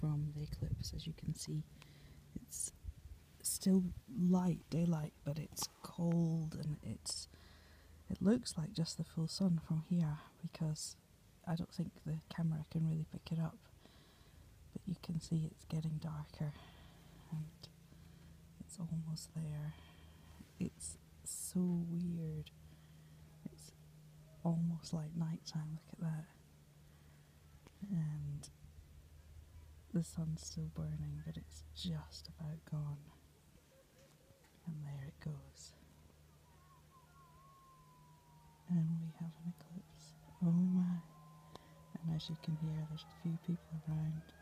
from the eclipse, as you can see. It's still light daylight, but it's cold and it's it looks like just the full sun from here because I don't think the camera can really pick it up. But you can see it's getting darker and it's almost there. It's so weird. It's almost like nighttime, look at that. And the sun's still burning, but it's just about gone. And there it goes. And we have an eclipse. Oh my. And as you can hear, there's a few people around.